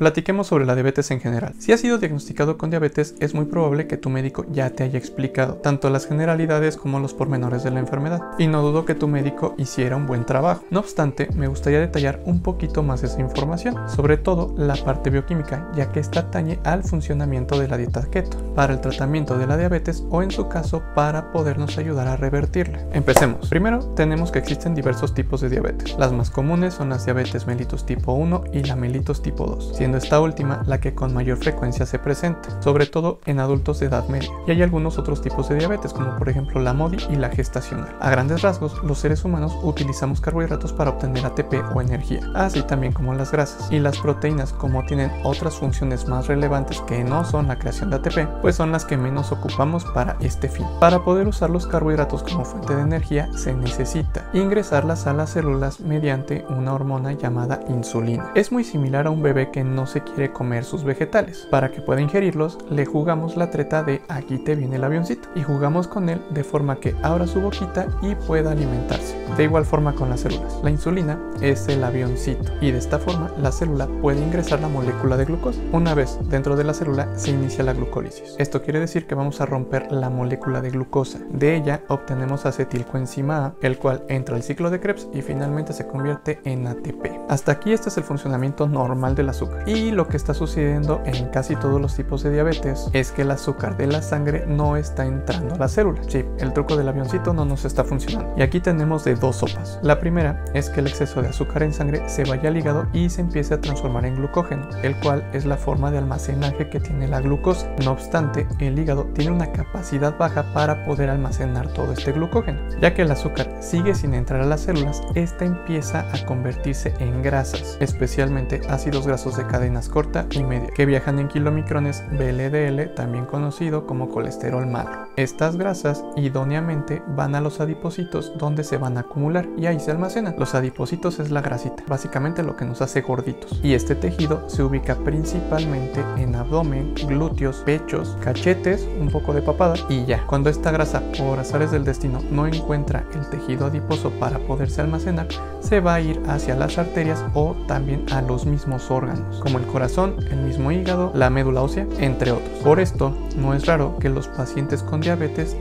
Platiquemos sobre la diabetes en general. Si has sido diagnosticado con diabetes, es muy probable que tu médico ya te haya explicado tanto las generalidades como los pormenores de la enfermedad, y no dudo que tu médico hiciera un buen trabajo. No obstante, me gustaría detallar un poquito más esa información, sobre todo la parte bioquímica, ya que esta atañe al funcionamiento de la dieta keto, para el tratamiento de la diabetes o en su caso para podernos ayudar a revertirla. Empecemos. Primero, tenemos que existen diversos tipos de diabetes. Las más comunes son las diabetes mellitus tipo 1 y la mellitus tipo 2, esta última la que con mayor frecuencia se presenta, sobre todo en adultos de edad media. Y hay algunos otros tipos de diabetes, como por ejemplo la MODI y la gestacional. A grandes rasgos, los seres humanos utilizamos carbohidratos para obtener ATP o energía, así también como las grasas. Y las proteínas, como tienen otras funciones más relevantes que no son la creación de ATP, pues son las que menos ocupamos para este fin. Para poder usar los carbohidratos como fuente de energía, se necesita ingresarlas a las células mediante una hormona llamada insulina. Es muy similar a un bebé que no se quiere comer sus vegetales. Para que pueda ingerirlos, le jugamos la treta de aquí te viene el avioncito y jugamos con él de forma que abra su boquita y pueda alimentarse. De igual forma con las células. La insulina es el avioncito y de esta forma la célula puede ingresar la molécula de glucosa. Una vez dentro de la célula se inicia la glucólisis. Esto quiere decir que vamos a romper la molécula de glucosa. De ella obtenemos acetilcoenzima A, el cual entra al ciclo de Krebs y finalmente se convierte en ATP. Hasta aquí este es el funcionamiento normal del azúcar. Y lo que está sucediendo en casi todos los tipos de diabetes es que el azúcar de la sangre no está entrando a la célula. Sí, el truco del avioncito no nos está funcionando. Y aquí tenemos de dos sopas. La primera es que el exceso de azúcar en sangre se vaya al hígado y se empiece a transformar en glucógeno, el cual es la forma de almacenaje que tiene la glucosa. No obstante, el hígado tiene una capacidad baja para poder almacenar todo este glucógeno. Ya que el azúcar sigue sin entrar a las células, esta empieza a convertirse en grasas, especialmente ácidos grasos de cadenas corta y media, que viajan en kilomicrones VLDL, también conocido como colesterol malo. Estas grasas idóneamente van a los adipocitos donde se van a acumular y ahí se almacenan. Los adipocitos es la grasita, básicamente lo que nos hace gorditos. Y este tejido se ubica principalmente en abdomen, glúteos, pechos, cachetes, un poco de papada y ya. Cuando esta grasa por azares del destino no encuentra el tejido adiposo para poderse almacenar, se va a ir hacia las arterias o también a los mismos órganos, como el corazón, el mismo hígado, la médula ósea, entre otros. Por esto, no es raro que los pacientes con diabetes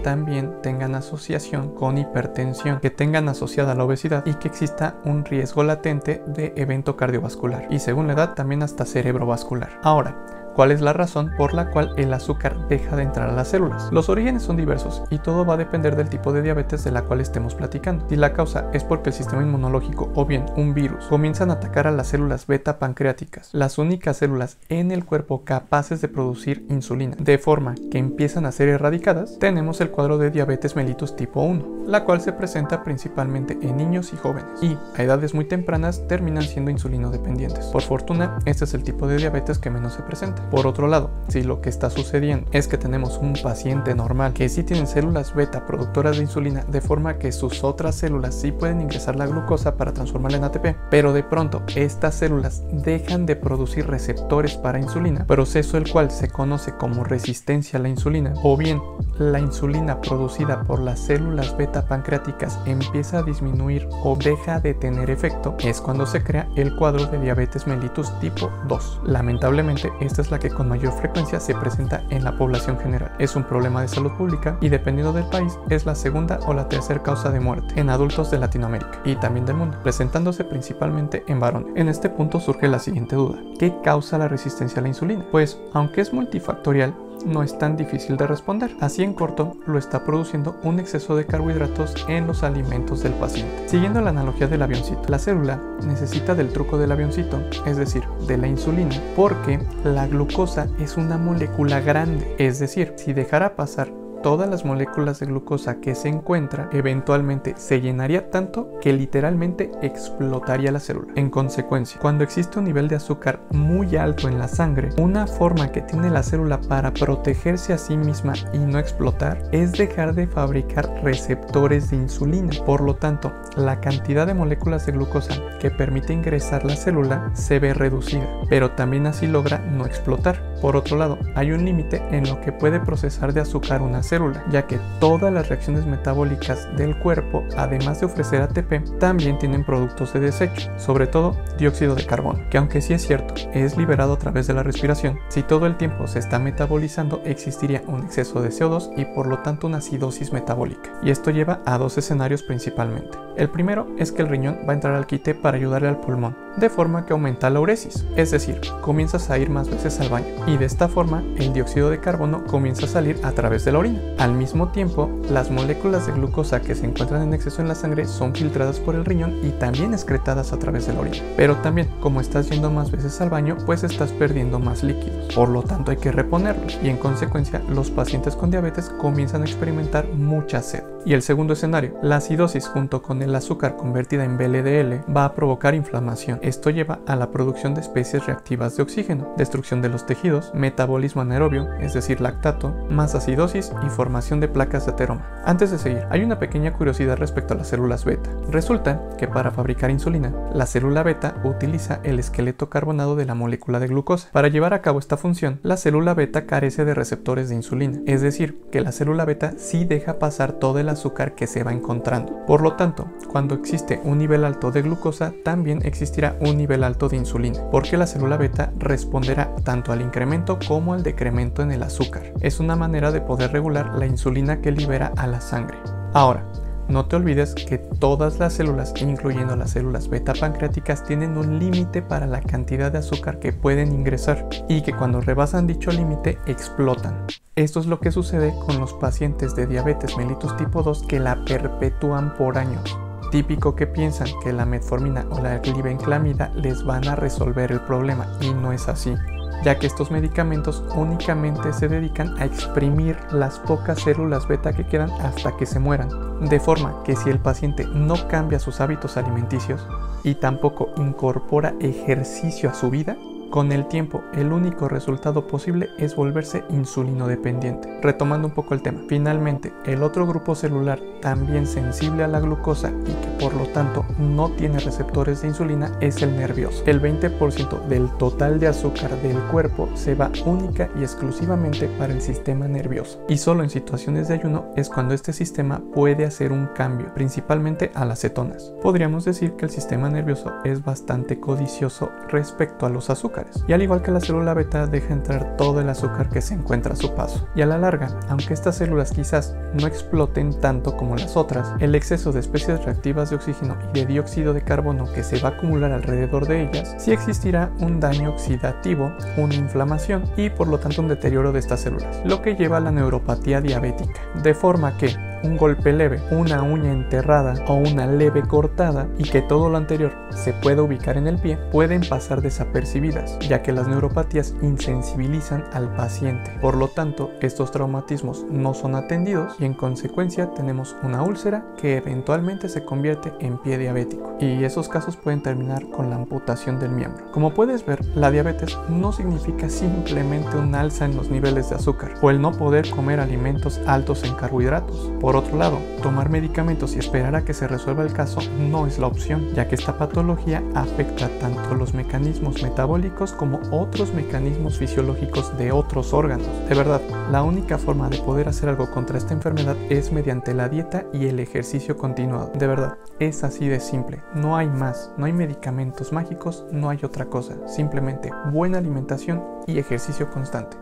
también tengan asociación con hipertensión, que tengan asociada la obesidad y que exista un riesgo latente de evento cardiovascular y según la edad también hasta cerebrovascular. Ahora, cuál es la razón por la cual el azúcar deja de entrar a las células. Los orígenes son diversos y todo va a depender del tipo de diabetes de la cual estemos platicando. Si la causa es porque el sistema inmunológico o bien un virus comienzan a atacar a las células beta pancreáticas, las únicas células en el cuerpo capaces de producir insulina, de forma que empiezan a ser erradicadas, tenemos el cuadro de diabetes mellitus tipo 1, la cual se presenta principalmente en niños y jóvenes y a edades muy tempranas terminan siendo insulinodependientes. Por fortuna, este es el tipo de diabetes que menos se presenta. Por otro lado, si lo que está sucediendo es que tenemos un paciente normal que sí tiene células beta productoras de insulina, de forma que sus otras células sí pueden ingresar la glucosa para transformarla en ATP, pero de pronto estas células dejan de producir receptores para insulina, proceso el cual se conoce como resistencia a la insulina, o bien la insulina producida por las células beta pancreáticas empieza a disminuir o deja de tener efecto, es cuando se crea el cuadro de diabetes mellitus tipo 2. Lamentablemente, esta es la que con mayor frecuencia se presenta en la población general. Es un problema de salud pública y dependiendo del país es la segunda o la tercera causa de muerte en adultos de Latinoamérica y también del mundo, presentándose principalmente en varones. En este punto surge la siguiente duda. ¿Qué causa la resistencia a la insulina? Pues, aunque es multifactorial, no es tan difícil de responder. Así en corto, lo está produciendo un exceso de carbohidratos en los alimentos del paciente. Siguiendo la analogía del avioncito, la célula necesita del truco del avioncito, es decir, de la insulina, porque la glucosa es una molécula grande, es decir, si dejara pasar todas las moléculas de glucosa que se encuentra eventualmente se llenaría tanto que literalmente explotaría la célula. En consecuencia, cuando existe un nivel de azúcar muy alto en la sangre, una forma que tiene la célula para protegerse a sí misma y no explotar es dejar de fabricar receptores de insulina. Por lo tanto, la cantidad de moléculas de glucosa que permite ingresar la célula se ve reducida, pero también así logra no explotar. Por otro lado, hay un límite en lo que puede procesar de azúcar una célula, ya que todas las reacciones metabólicas del cuerpo, además de ofrecer ATP, también tienen productos de desecho, sobre todo dióxido de carbono, que aunque sí es cierto, es liberado a través de la respiración, si todo el tiempo se está metabolizando existiría un exceso de CO2 y por lo tanto una acidosis metabólica. Y esto lleva a dos escenarios principalmente. El primero es que el riñón va a entrar al quite para ayudarle al pulmón, de forma que aumenta la uresis, es decir, comienzas a ir más veces al baño y de esta forma el dióxido de carbono comienza a salir a través de la orina. Al mismo tiempo, las moléculas de glucosa que se encuentran en exceso en la sangre son filtradas por el riñón y también excretadas a través de la orina. Pero también, como estás yendo más veces al baño, pues estás perdiendo más líquidos. Por lo tanto, hay que reponerlos y en consecuencia los pacientes con diabetes comienzan a experimentar mucha sed. Y el segundo escenario, la acidosis junto con el azúcar convertida en VLDL va a provocar inflamación. Esto lleva a la producción de especies reactivas de oxígeno, destrucción de los tejidos, metabolismo anaerobio, es decir, lactato, más acidosis y formación de placas de ateroma. Antes de seguir, hay una pequeña curiosidad respecto a las células beta. Resulta que para fabricar insulina, la célula beta utiliza el esqueleto carbonado de la molécula de glucosa. Para llevar a cabo esta función, la célula beta carece de receptores de insulina, es decir, que la célula beta sí deja pasar todo el azúcar que se va encontrando. Por lo tanto, cuando existe un nivel alto de glucosa, también existirá un nivel alto de insulina, porque la célula beta responderá tanto al incremento como al decremento en el azúcar. Es una manera de poder regular la insulina que libera a la sangre. Ahora, no te olvides que todas las células, incluyendo las células beta pancreáticas, tienen un límite para la cantidad de azúcar que pueden ingresar y que cuando rebasan dicho límite explotan. Esto es lo que sucede con los pacientes de diabetes mellitus tipo 2 que la perpetúan por años. Típico que piensan que la metformina o la glibenclamida les van a resolver el problema y no es así ya que estos medicamentos únicamente se dedican a exprimir las pocas células beta que quedan hasta que se mueran, de forma que si el paciente no cambia sus hábitos alimenticios y tampoco incorpora ejercicio a su vida, con el tiempo, el único resultado posible es volverse insulino dependiente. Retomando un poco el tema, finalmente, el otro grupo celular también sensible a la glucosa y que por lo tanto no tiene receptores de insulina es el nervioso. El 20% del total de azúcar del cuerpo se va única y exclusivamente para el sistema nervioso. Y solo en situaciones de ayuno es cuando este sistema puede hacer un cambio, principalmente a las cetonas. Podríamos decir que el sistema nervioso es bastante codicioso respecto a los azúcares y al igual que la célula beta deja entrar todo el azúcar que se encuentra a su paso. Y a la larga, aunque estas células quizás no exploten tanto como las otras, el exceso de especies reactivas de oxígeno y de dióxido de carbono que se va a acumular alrededor de ellas, sí existirá un daño oxidativo, una inflamación y por lo tanto un deterioro de estas células, lo que lleva a la neuropatía diabética, de forma que un golpe leve, una uña enterrada o una leve cortada y que todo lo anterior se pueda ubicar en el pie pueden pasar desapercibidas, ya que las neuropatías insensibilizan al paciente. Por lo tanto, estos traumatismos no son atendidos y en consecuencia tenemos una úlcera que eventualmente se convierte en pie diabético. Y esos casos pueden terminar con la amputación del miembro. Como puedes ver, la diabetes no significa simplemente un alza en los niveles de azúcar o el no poder comer alimentos altos en carbohidratos. Por otro lado, tomar medicamentos y esperar a que se resuelva el caso no es la opción, ya que esta patología afecta tanto los mecanismos metabólicos como otros mecanismos fisiológicos de otros órganos. De verdad, la única forma de poder hacer algo contra esta enfermedad es mediante la dieta y el ejercicio continuado. De verdad, es así de simple. No hay más, no hay medicamentos mágicos, no hay otra cosa. Simplemente buena alimentación y ejercicio constante.